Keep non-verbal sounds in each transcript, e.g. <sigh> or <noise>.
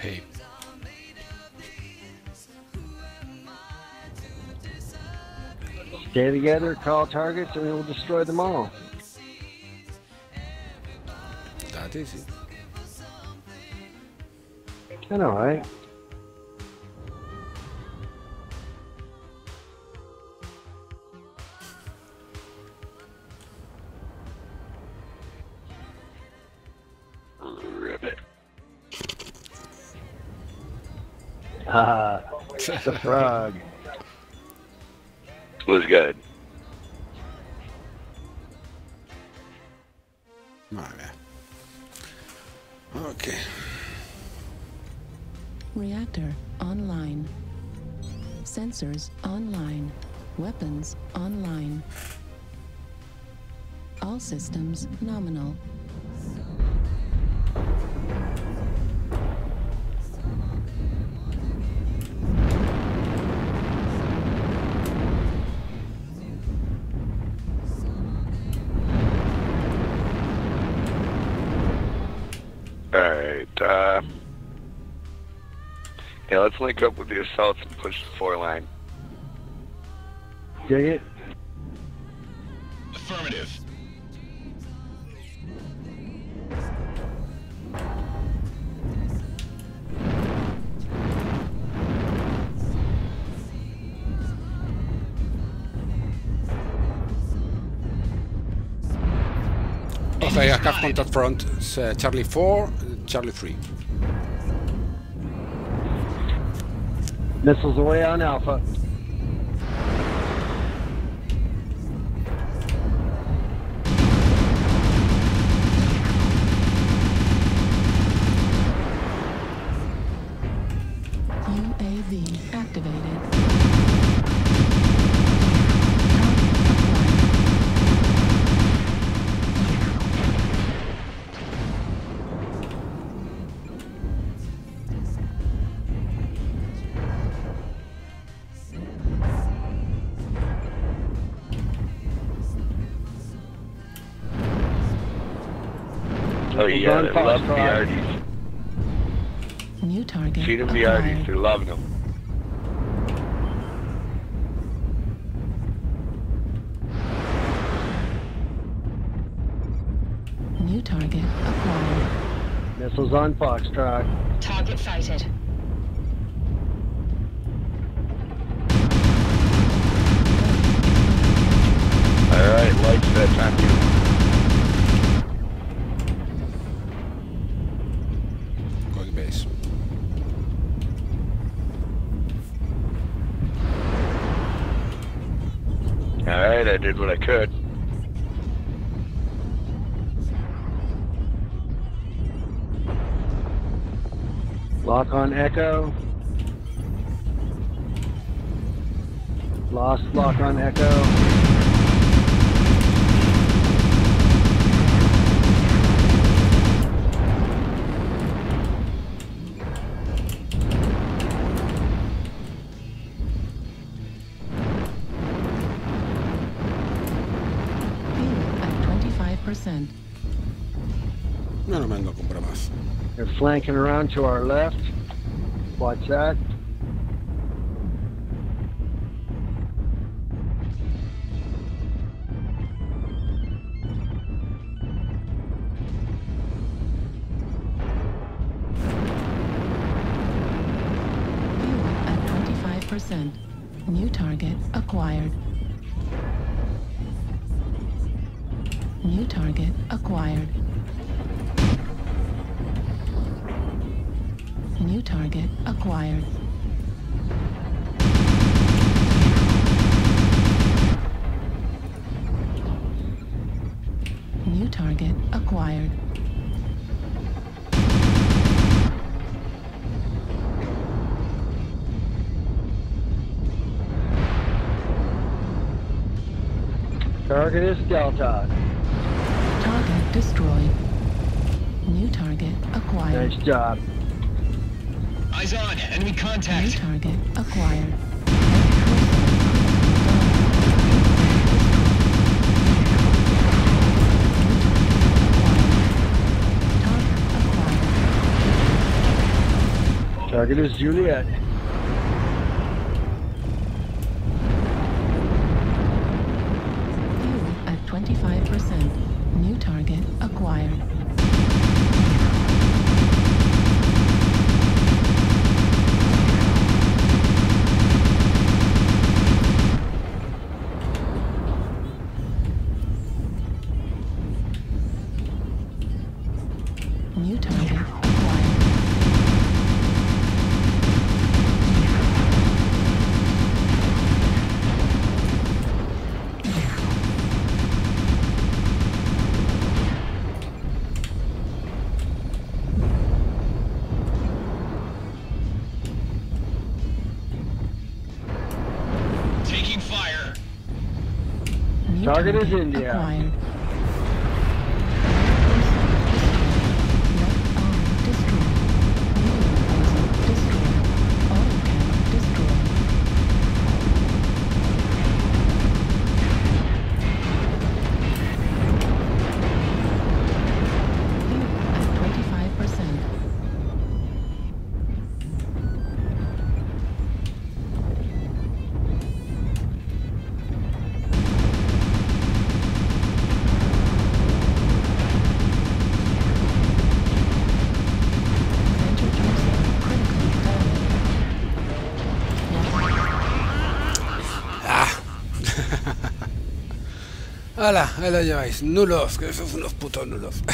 Hey. Stay together, call targets, and we'll destroy them all. That is it. I know, right? Ah, <laughs> the frog. Was good. Vabbè. Ok. Reactor online. Sensors online. Weapons online. All systems nominal. Let's link up with the assaults and push the four line. Dig it? Affirmative. Okay, I have contact front. It's, uh, Charlie 4, Charlie 3. Missiles away on Alpha. Oh yeah, on they love Foxtrot. BRDs. New target. See them acquired. BRDs, they're loving them. New target acquired. Missiles on Foxtrot. Target sighted. Alright, lights that time you. Going base. Alright, I did what I could. Lock on Echo. Lost lock on Echo. Flanking around to our left. Watch that. At 25%. New target acquired. New target acquired. New target acquired. New target acquired. Target is Delta. Target destroyed. New target acquired. Nice job. Eyes on. Enemy contact. target acquired. Target acquired. Target is Juliet. Target is India. ¡Hala! Ahí lo lleváis. Nulos, que sois unos putos nulos. <laughs>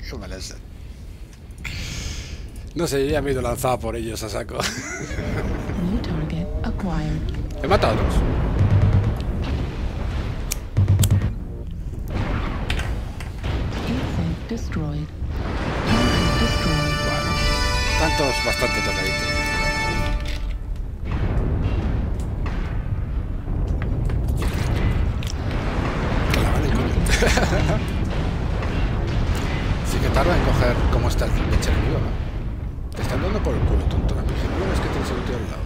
Qué sed. No sé, yo ya me he ido lanzado por ellos a saco. <laughs> New target acquired. He matado a dos. Heat destroyed. Target destroyed. Tantos bastante tocaditos. Coger cómo está el leche enemigo, ¿no? Te están dando por el culo, tonto. La pija. No ves que tienes el tío al lado.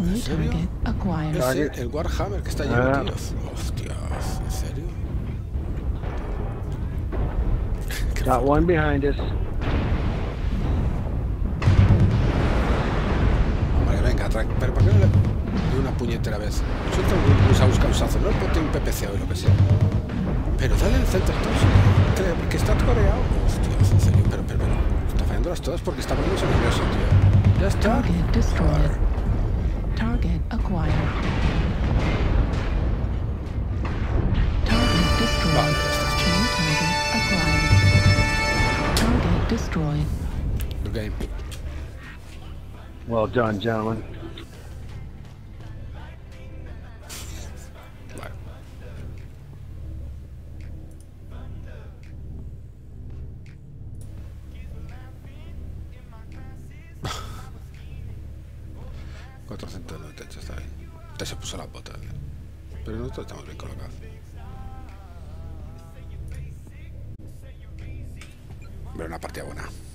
New serio? acquired. Ese, el Warhammer que está allí Ah. metido. Hostia, ¿en serio? <laughs> Got one behind us. Hombre, venga, tra- pero ¿por qué no le de una puñetera vez? Suelta un usa busca usazo, no ponte un PPC o lo que sea. Pero dale el center toss, que, que está coreado. Hostia, en serio, pero, pero, pero, está fallándolas todas porque está poniéndose nervioso, tío. Ya está. Target destroyed. Target acquired. Target destroyed. Vale, ya está. New target acquired. Target destroyed. Good game. Well done, gentlemen. Adesso posso la bottiglia. Per il nostro stiamo drinking la caffè. Beh, una partita buona.